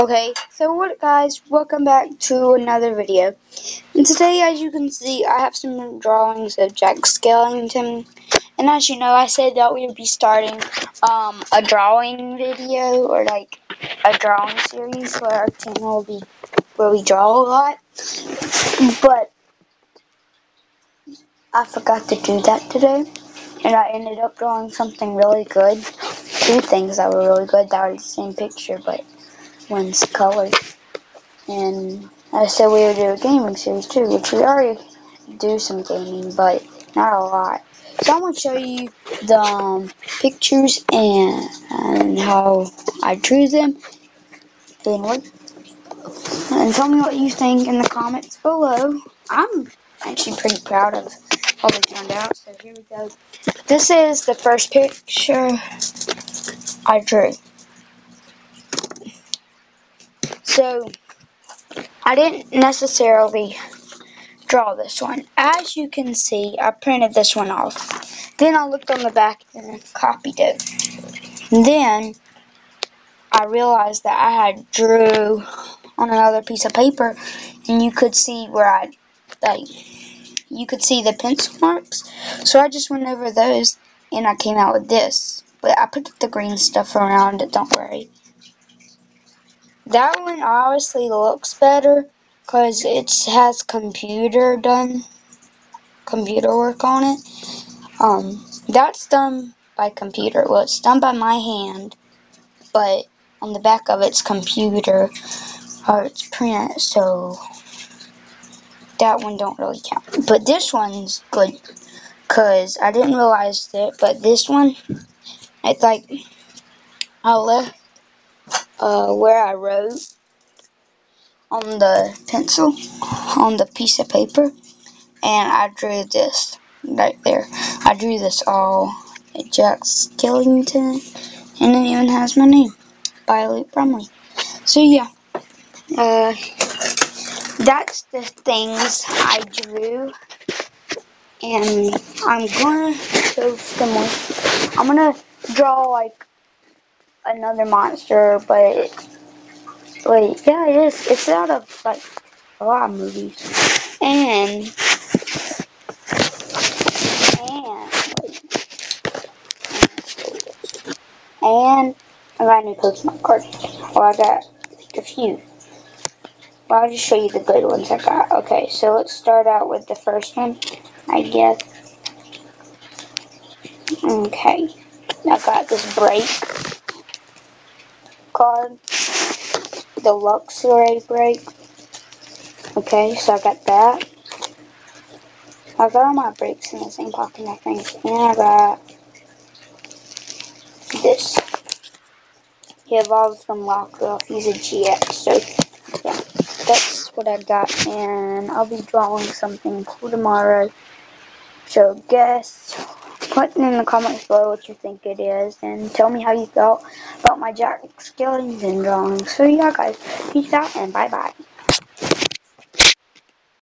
Okay, so what guys, welcome back to another video. And today, as you can see, I have some drawings of Jack Skellington. And as you know, I said that we would be starting um, a drawing video, or like a drawing series where our channel will be, where we draw a lot. But, I forgot to do that today. And I ended up drawing something really good. Two things that were really good that were the same picture, but one's colored. And I said we would do a gaming series too, which we already do some gaming, but not a lot. So I'm going to show you the um, pictures and, and how I drew them. Anyway, and tell me what you think in the comments below. I'm actually pretty proud of how they turned out. So here we go. This is the first picture I drew. So, I didn't necessarily draw this one. As you can see, I printed this one off. Then I looked on the back and copied it. Then, I realized that I had drew on another piece of paper, and you could see where I, like, you could see the pencil marks. So I just went over those, and I came out with this. But I put the green stuff around it, don't worry. That one obviously looks better because it has computer done, computer work on it. Um, that's done by computer. Well, it's done by my hand, but on the back of it's computer or it's print, so that one don't really count. But this one's good because I didn't realize it, but this one, it's like I left uh, where I wrote on the pencil, on the piece of paper, and I drew this right there. I drew this all Jack Skellington, and it even has my name, by Luke Brumley. So yeah, uh, that's the things I drew, and I'm gonna show some more. I'm gonna draw like another monster, but wait, yeah, it is. It's out of like a lot of movies, and and and I got a new Pokemon card. Well, I got a few. Well, I'll just show you the good ones I got. Okay, so let's start out with the first one, I guess. Okay, I got this break card, the Luxray break. Okay, so I got that. I got all my breaks in the same pocket, I think. And I got this. He evolved from Lockroll. He's a GX, so yeah, that's what I got. And I'll be drawing something cool tomorrow. So guess put in the comments below what you think it is and tell me how you felt about my Jack Skellington drawing. So yeah guys, peace out and bye bye.